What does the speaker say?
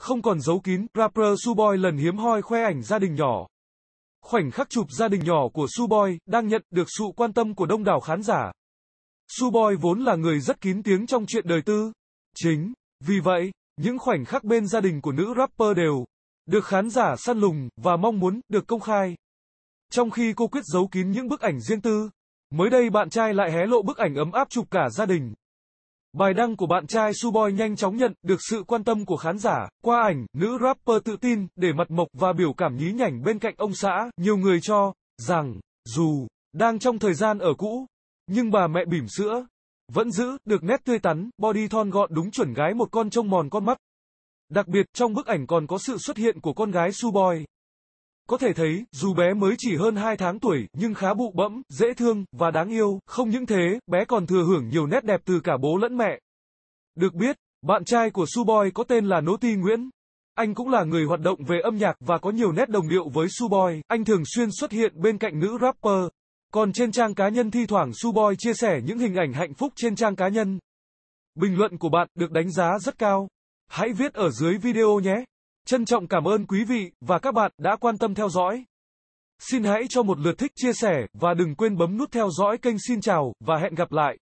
Không còn giấu kín, rapper Suboy lần hiếm hoi khoe ảnh gia đình nhỏ. Khoảnh khắc chụp gia đình nhỏ của Suboy đang nhận được sự quan tâm của đông đảo khán giả. Suboy vốn là người rất kín tiếng trong chuyện đời tư. Chính, vì vậy, những khoảnh khắc bên gia đình của nữ rapper đều được khán giả săn lùng và mong muốn được công khai. Trong khi cô quyết giấu kín những bức ảnh riêng tư, mới đây bạn trai lại hé lộ bức ảnh ấm áp chụp cả gia đình. Bài đăng của bạn trai Suboy nhanh chóng nhận được sự quan tâm của khán giả. Qua ảnh, nữ rapper tự tin, để mặt mộc và biểu cảm nhí nhảnh bên cạnh ông xã. Nhiều người cho rằng, dù đang trong thời gian ở cũ, nhưng bà mẹ bỉm sữa vẫn giữ được nét tươi tắn, body thon gọn đúng chuẩn gái một con trông mòn con mắt. Đặc biệt, trong bức ảnh còn có sự xuất hiện của con gái Suboy. Có thể thấy, dù bé mới chỉ hơn 2 tháng tuổi, nhưng khá bụ bẫm, dễ thương, và đáng yêu. Không những thế, bé còn thừa hưởng nhiều nét đẹp từ cả bố lẫn mẹ. Được biết, bạn trai của Suboy có tên là Noti Nguyễn. Anh cũng là người hoạt động về âm nhạc và có nhiều nét đồng điệu với Suboy. Anh thường xuyên xuất hiện bên cạnh nữ rapper. Còn trên trang cá nhân thi thoảng Suboy chia sẻ những hình ảnh hạnh phúc trên trang cá nhân. Bình luận của bạn được đánh giá rất cao. Hãy viết ở dưới video nhé. Trân trọng cảm ơn quý vị và các bạn đã quan tâm theo dõi. Xin hãy cho một lượt thích, chia sẻ và đừng quên bấm nút theo dõi kênh xin chào và hẹn gặp lại.